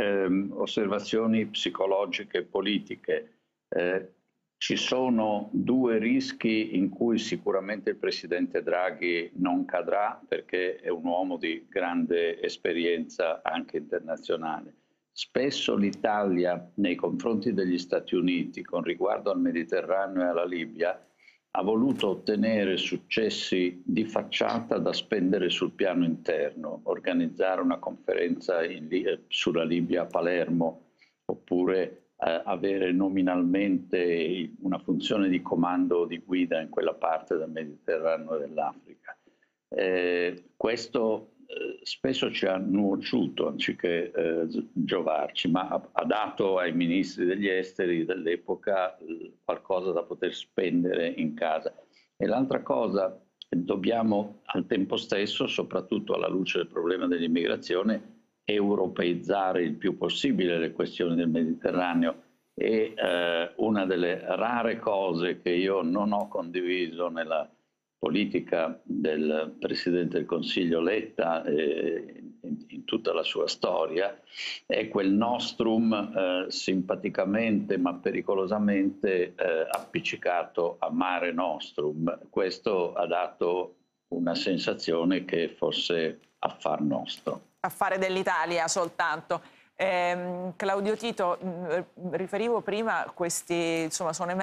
ehm, osservazioni psicologiche e politiche. Eh, ci sono due rischi in cui sicuramente il Presidente Draghi non cadrà perché è un uomo di grande esperienza anche internazionale. Spesso l'Italia nei confronti degli Stati Uniti con riguardo al Mediterraneo e alla Libia ha voluto ottenere successi di facciata da spendere sul piano interno, organizzare una conferenza in, sulla Libia a Palermo, oppure eh, avere nominalmente una funzione di comando di guida in quella parte del Mediterraneo e dell'Africa. Eh, questo eh, spesso ci ha nuociuto anziché eh, giovarci, ma ha, ha, dato ai ministri degli esteri dell'epoca eh, qualcosa da poter spendere in casa. E l'altra cosa, dobbiamo al tempo stesso, soprattutto alla luce del problema dell'immigrazione, europeizzare il più possibile le questioni del Mediterraneo e eh, una delle rare cose che io non ho condiviso nella politica del Presidente del Consiglio Letta eh, in, tutta la sua storia è quel nostrum eh, simpaticamente ma pericolosamente eh, appiccicato a Mare Nostrum. Questo ha dato una sensazione che fosse affar nostro. Affare dell'Italia soltanto. Eh, Claudio Tito, riferivo prima questi, insomma, sono emersi